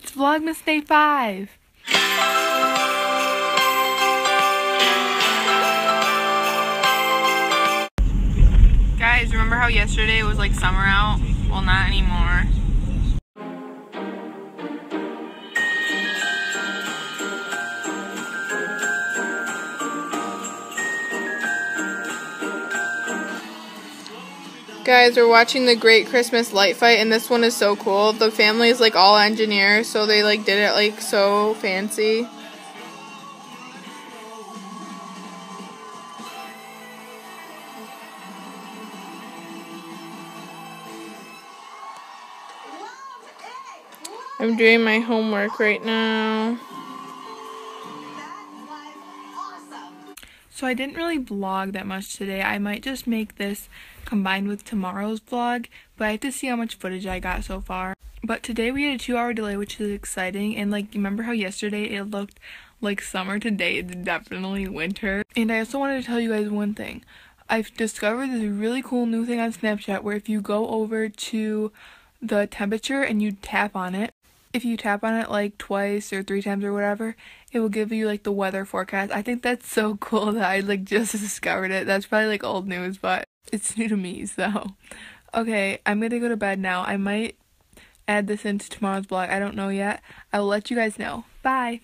It's Vlogmas Day 5. Guys, remember how yesterday was like summer out? Well, not anymore. Guys, we're watching the Great Christmas Light Fight, and this one is so cool. The family is like all engineers, so they like did it like so fancy. I'm doing my homework right now. So I didn't really vlog that much today. I might just make this combined with tomorrow's vlog, but I have to see how much footage I got so far. But today we had a two hour delay, which is exciting. And like, remember how yesterday it looked like summer? Today it's definitely winter. And I also wanted to tell you guys one thing. I've discovered this really cool new thing on Snapchat where if you go over to the temperature and you tap on it, if you tap on it like twice or three times or whatever, it will give you like the weather forecast. I think that's so cool that I like just discovered it. That's probably like old news, but it's new to me, so. Okay, I'm gonna go to bed now. I might add this into tomorrow's blog. I don't know yet. I will let you guys know. Bye!